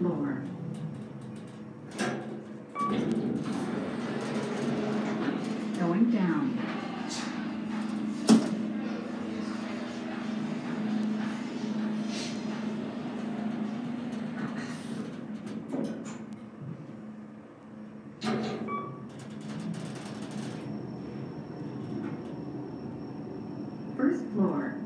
floor. Going down. First floor.